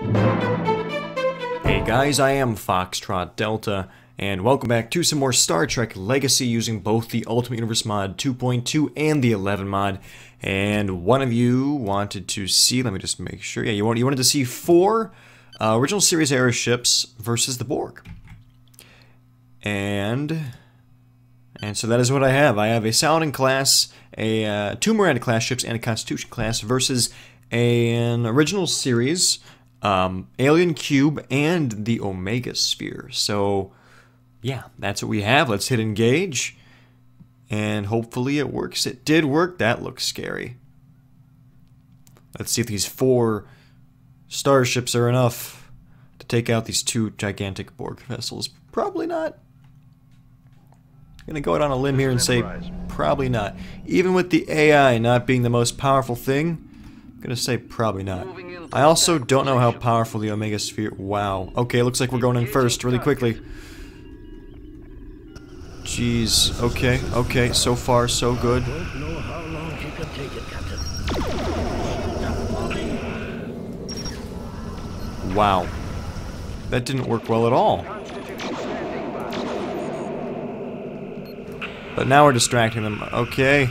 Hey guys, I am Foxtrot Delta, and welcome back to some more Star Trek Legacy using both the Ultimate Universe mod 2.2 and the 11 mod. And one of you wanted to see, let me just make sure, yeah, you, want, you wanted to see four uh, original series era ships versus the Borg. And and so that is what I have. I have a Saladin class, a uh, two Miranda class ships, and a Constitution class versus an original series, um, Alien Cube, and the Omega Sphere. So, yeah, that's what we have. Let's hit engage, and hopefully it works. It did work. That looks scary. Let's see if these four starships are enough to take out these two gigantic Borg vessels. Probably not. I'm gonna go out on a limb here and say probably not. Even with the AI not being the most powerful thing, I'm gonna say probably not. I also don't know how powerful the Omega Sphere... Wow. Okay, looks like we're going in first really quickly. Jeez. Okay, okay. So far, so good. Wow. That didn't work well at all. But now we're distracting them. Okay.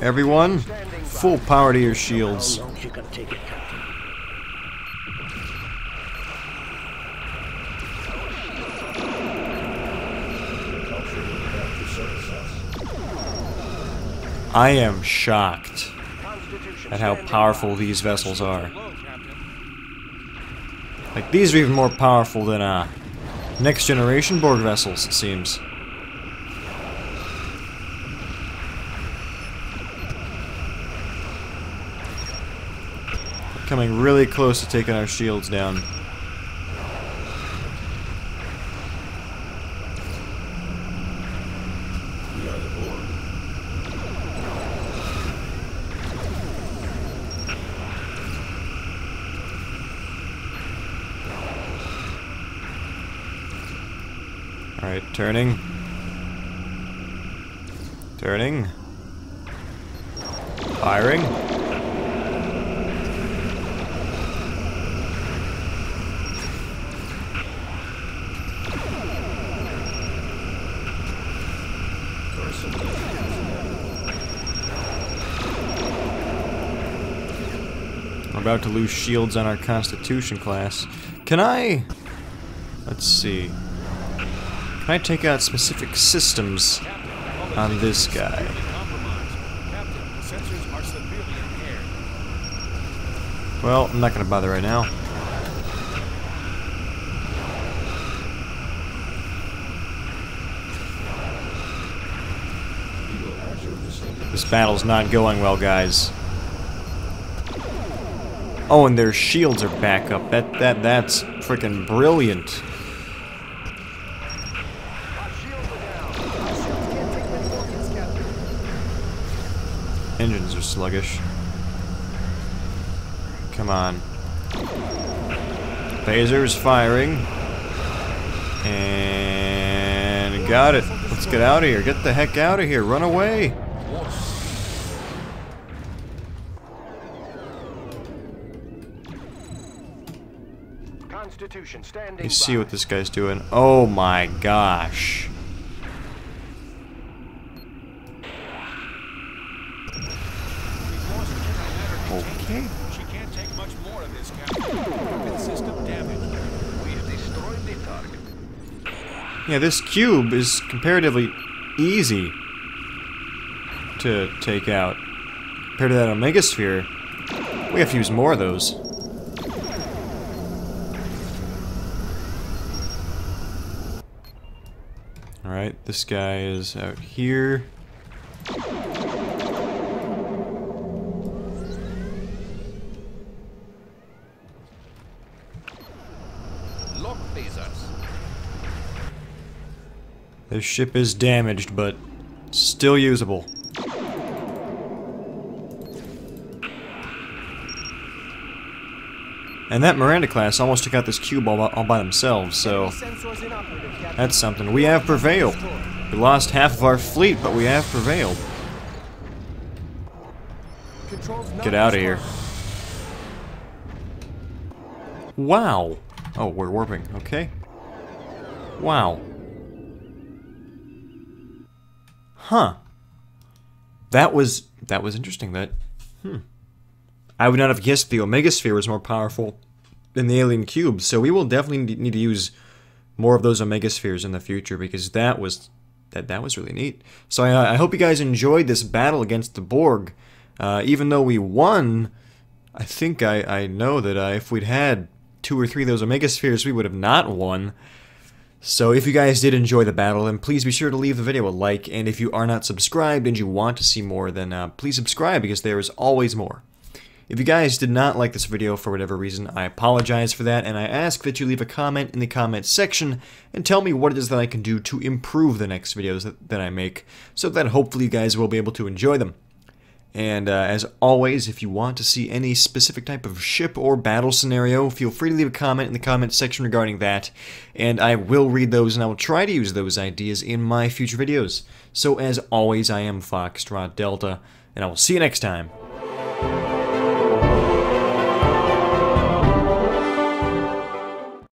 everyone, full power to your shields. I am shocked at how powerful these vessels are. Like, these are even more powerful than, uh, next generation Borg vessels, it seems. Coming really close to taking our shields down. Alright, turning. Turning. Firing. We're about to lose shields on our Constitution class. Can I... Let's see. Can I take out specific systems on this guy? Well, I'm not going to bother right now. This battle's not going well, guys. Oh, and their shields are back up. That that that's freaking brilliant. Engines are sluggish. Come on. Phasers firing. And got it. Let's get out of here. Get the heck out of here. Run away. Constitution standing You see what this guy's doing. Oh my gosh. Okay. She can't take much more of this, Captain. Weapon system damaged. We have destroyed the target. Yeah, this cube is comparatively easy to take out. Compared to that Omega Sphere, we have to use more of those. Alright, this guy is out here. Lock lasers. This ship is damaged, but still usable. And that Miranda class almost took out this cube all by, all by themselves, so that's something. We have prevailed. We lost half of our fleet, but we have prevailed. Get out of here. Wow. Oh, we're warping. Okay. Wow. Huh. That was that was interesting. That hmm. I would not have guessed the Omega Sphere was more powerful than the alien cube. So we will definitely need to use more of those Omega Spheres in the future because that was that that was really neat. So I, I hope you guys enjoyed this battle against the Borg. Uh, even though we won, I think I, I know that uh, if we'd had two or three of those Omega Spheres, we would have not won. So if you guys did enjoy the battle, then please be sure to leave the video a like, and if you are not subscribed and you want to see more, then uh, please subscribe because there is always more. If you guys did not like this video for whatever reason, I apologize for that, and I ask that you leave a comment in the comments section and tell me what it is that I can do to improve the next videos that, that I make, so that hopefully you guys will be able to enjoy them. And uh, as always, if you want to see any specific type of ship or battle scenario, feel free to leave a comment in the comments section regarding that, and I will read those and I will try to use those ideas in my future videos. So as always, I am Foxtrot Delta, and I will see you next time.